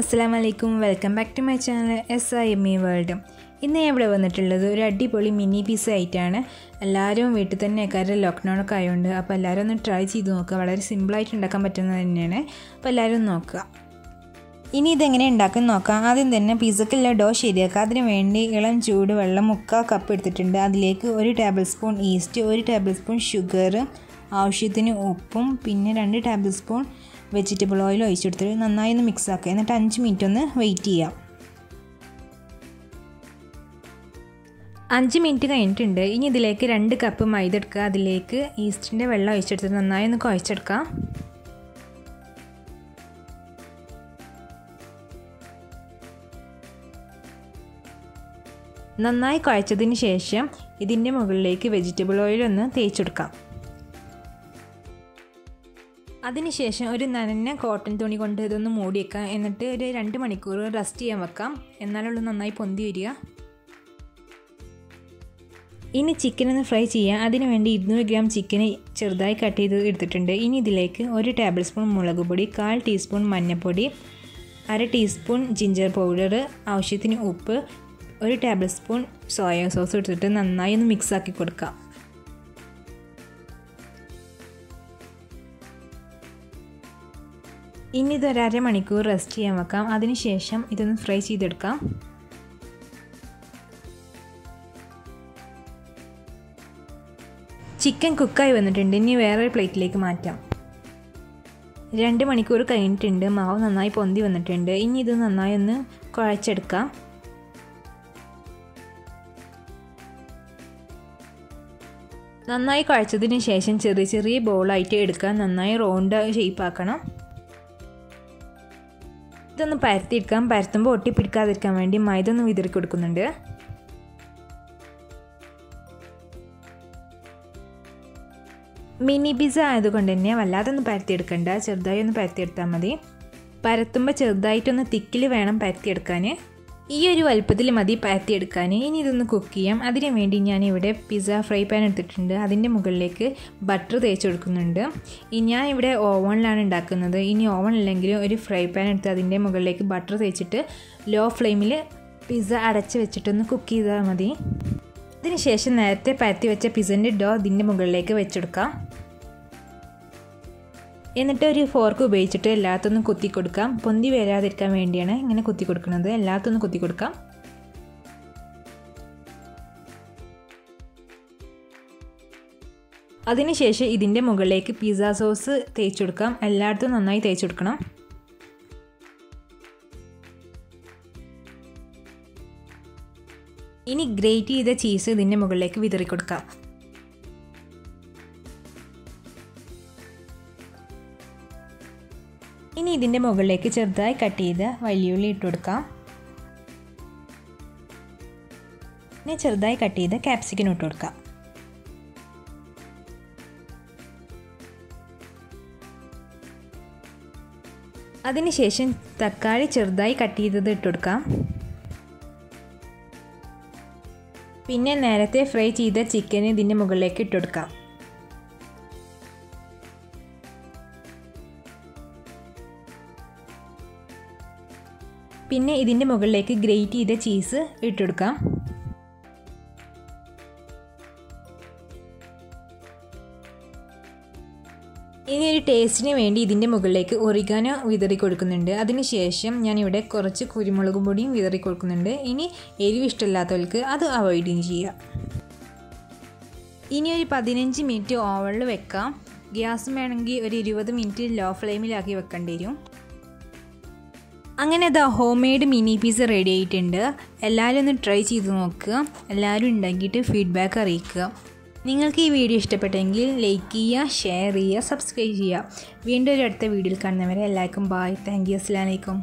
അസ്സാം വലൈക്കും welcome back to my channel S I M E world ഇന്ന് ഞാൻ ഇവിടെ വന്നിട്ടുള്ളത് ഒരു അടിപൊളി മിനി പീസ് ആയിട്ടാണ് എല്ലാവരും വീട്ടിൽ തന്നെ കാര്യം ലോക്ക്ഡൗണൊക്കെ ആയതുകൊണ്ട് അപ്പോൾ എല്ലാവരും ഒന്ന് ട്രൈ ചെയ്ത് നോക്കുക. വളരെ സിമ്പിളായിട്ട് ഉണ്ടാക്കാൻ പറ്റുന്നത് തന്നെയാണ്. അപ്പോൾ എല്ലാവരും നോക്കുക. ഇനി ഇതെങ്ങനെ ഉണ്ടാക്കാൻ നോക്കാം. ആദ്യം തന്നെ പിസക്കുള്ള ഡോ ശരിയാക്കുക. അതിന് വേണ്ടി ഇളം ചൂട് വെള്ളം മുക്കാൽ കപ്പ് എടുത്തിട്ടുണ്ട്. അതിലേക്ക് ഒരു ടേബിൾ സ്പൂൺ ഈസ്റ്റ് ഒരു ടേബിൾ സ്പൂൺ ഷുഗർ ആവശ്യത്തിന് ഉപ്പും പിന്നെ രണ്ട് ടേബിൾ സ്പൂൺ വെജിറ്റബിൾ ഓയിൽ ഒഴിച്ചു കൊടുത്തിട്ട് നന്നായി ഒന്ന് മിക്സ് ആക്കുക. എന്നിട്ട് അഞ്ച് മിനിറ്റ് ഒന്ന് വെയിറ്റ് ചെയ്യാം അഞ്ച് മിനിറ്റ് കഴിഞ്ഞിട്ടുണ്ട്. ഇനി ഇതിലേക്ക് രണ്ട് കപ്പ് മൈദ എടുക്കുക. അതിലേക്ക് ഈസ്റ്റിന്റെ വെള്ളം ഒഴിച്ചെടുത്തിട്ട് നന്നായി ഒന്ന് കുഴച്ചെടുക്കാം നന്നായി കുഴച്ചതിന് ശേഷം ഇതിന്റെ മുകളിലേക്ക് വെജിറ്റബിൾ ഓയിൽ ഒന്ന് തേച്ചെടുക്കാം. അതിനുശേഷം ഒരു നനഞ്ഞ കോട്ടൺ തുണി കൊണ്ട് ഇതൊന്ന് മൂടി വെക്കാം. എന്നിട്ട് ഒരു രണ്ട് മണിക്കൂർ റെസ്റ്റ് ചെയ്യാൻ വെക്കാം. എന്നാലുള്ള നന്നായി പൊന്തി വരിക. ഇനി ചിക്കൻ ഒന്ന് ഫ്രൈ ചെയ്യാം. അതിന് വേണ്ടി ഇരുന്നൂറ് ഗ്രാം ചിക്കന് ചെറുതായി കട്ട് ചെയ്ത് എടുത്തിട്ടുണ്ട്. ഇനി ഇതിലേക്ക് ഒരു ടേബിൾ സ്പൂൺ മുളക് പൊടി കാൽ ടീസ്പൂൺ മഞ്ഞൾപ്പൊടി അര ടീസ്പൂൺ ജിഞ്ചർ പൗഡർ ആവശ്യത്തിന് ഉപ്പ് ഒരു ടേബിൾ സ്പൂൺ സോയ സോസ് എടുത്തിട്ട് നന്നായി ഒന്ന് മിക്സ് ആക്കി കൊടുക്കാം. ഇനി ഇതൊരു അരമണിക്കൂർ റെസ്റ്റ് ചെയ്യാൻ വെക്കാം. അതിനുശേഷം ഇതൊന്ന് ഫ്രൈ ചെയ്തെടുക്കാം. ചിക്കൻ കുക്കായി വന്നിട്ടുണ്ട്. ഇനി വേറൊരു പ്ലേറ്റിലേക്ക് മാറ്റാം. രണ്ട് മണിക്കൂർ കഴിഞ്ഞിട്ടുണ്ട്. മാവ് നന്നായി പൊന്തി വന്നിട്ടുണ്ട്. ഇനി ഇത് നന്നായി ഒന്ന് കുഴച്ചെടുക്കാം. നന്നായി കുഴച്ചതിന് ശേഷം ചെറിയ ചെറിയ ബോളായിട്ട് എടുക്കാൻ നന്നായി റൗണ്ട് ഷേപ്പാക്കണം ഇതൊന്ന് പരത്തിയെടുക്കാം. പരത്തുമ്പോൾ ഒട്ടിപ്പിടിക്കാതിരിക്കാൻ വേണ്ടി മൈദ ഒന്ന് വിതറി കൊടുക്കുന്നുണ്ട് മിനി പിസ ആയതുകൊണ്ട് തന്നെ വല്ലാതെ ഒന്ന് പരത്തിയെടുക്കണ്ട. ചെറുതായി ഒന്ന് പരത്തിയെടുത്താൽ മതി. പരത്തുമ്പോൾ ചെറുതായിട്ടൊന്ന് തിക്കിൽ വേണം പരത്തിയെടുക്കാൻ ഈ ഒരു വലുപ്പത്തിൽ മതി പരത്തിയെടുക്കാൻ. ഇനി ഇതൊന്ന് കുക്ക് ചെയ്യാം. അതിനു വേണ്ടി ഞാൻ ഇവിടെ പിസ്സ ഫ്രൈ പാൻ എടുത്തിട്ടുണ്ട്. അതിന്റെ മുകളിലേക്ക് ബട്ടർ തേച്ച് കൊടുക്കുന്നുണ്ട്. ഞാൻ ഇവിടെ ഓവണിലാണ് ഉണ്ടാക്കുന്നത്. ഇനി ഓവൺ ഇല്ലെങ്കിൽ ഒരു ഫ്രൈ പാൻ എടുത്ത് അതിന്റെ മുകളിലേക്ക് ബട്ടർ തേച്ചിട്ട് ലോ ഫ്ലെയിമിൽ പിസ്സ അടച്ച് വെച്ചിട്ടൊന്ന് കുക്ക് ചെയ്താൽ മതി. അതിനുശേഷം നേരത്തെ പരത്തി വെച്ച പിസ്സന്റെ ഡോ ഇതിന്റെ മുകളിലേക്ക് വെച്ചെടുക്കാം. എന്നിട്ട് ഒരു ഫോർക്ക് ഉപയോഗിച്ചിട്ട് എല്ലാത്തൊന്നും കുത്തി കൊടുക്കാം പൊന്തി വരാതിരിക്കാൻ വേണ്ടിയാണ് ഇങ്ങനെ കുത്തി കൊടുക്കുന്നത് എല്ലാത്തൊന്നും കുത്തി കൊടുക്കാം അതിനുശേഷം ഇതിന്റെ മുകളിലേക്ക് പിസ്സ സോസ് തേച്ച് കൊടുക്കാം എല്ലായിടത്തും നന്നായി തേച്ച് കൊടുക്കണം ഇനി ഗ്രേറ്റ് ചെയ്ത ചീസ് ഇതിന്റെ മുകളിലേക്ക് വിതറി കൊടുക്കാം ഇനി ഇതിന്റെ മുകളിലേക്ക് ചെറുതായി കട്ട് ചെയ്ത് വലിയുള്ളി ഇട്ട് കൊടുക്കാം. ഇനി ചെറുതായി കട്ട് ചെയ്ത് ക്യാപ്സിക്കൻ ഇട്ട് കൊടുക്കാം. അതിനുശേഷം തക്കാളി ചെറുതായി കട്ട് ചെയ്തത് ഇട്ട് കൊടുക്കാം. പിന്നെ നേരത്തെ ഫ്രൈ ചെയ്ത ചിക്കൻ ഇതിന്റെ മുകളിലേക്ക് ഇട്ട് കൊടുക്കാം. പിന്നെ ഇതിന്റെ മുകളിലേക്ക് ഗ്രേറ്റ് ചെയ്ത ചീസ് ഇട്ടെടുക്കാം. ഇനി ഒരു ടേസ്റ്റിന് വേണ്ടി ഇതിന്റെ മുകളിലേക്ക് ഒറിഗാനോ വിതറി കൊടുക്കുന്നുണ്ട്. അതിനുശേഷം ഞാനിവിടെ കുറച്ച് കുരുമുളക് പൊടിയും വിതറി കൊടുക്കുന്നുണ്ട്. ഇനി എരിവ് ഇഷ്ടമില്ലാത്തവർക്ക് അത് അവോയ്ഡ് ചെയ്യുക ഇനി ഒരു പതിനഞ്ച് മിനിറ്റ് ഓവണിൽ വെക്കാം. ഗ്യാസ് വേണമെങ്കിൽ ഒരു ഇരുപത് മിനിറ്റ് ലോ ഫ്ലെയിമിലാക്കി വെക്കേണ്ടി വരും. അങ്ങനെ the homemade mini pizza ready ആയിട്ടുണ്ട്. എല്ലാവരും ഒന്ന് ട്രൈ ചെയ്ത് നോക്കുക എല്ലാവരും ഉണ്ടാക്കിയിട്ട് ഫീഡ്ബാക്ക് അറിയിക്കുക. നിങ്ങൾക്ക് ഈ വീഡിയോ ഇഷ്ടപ്പെട്ടെങ്കിൽ ലൈക്ക് ചെയ്യുക ഷെയർ ചെയ്യുക സബ്സ്ക്രൈബ് ചെയ്യുക. വീണ്ടും ഒരു അടുത്ത വീഡിയോയിൽ കാണുന്നവരെ എല്ലാവർക്കും ബായ് താങ്ക് യു അസ്സാം വലൈക്കും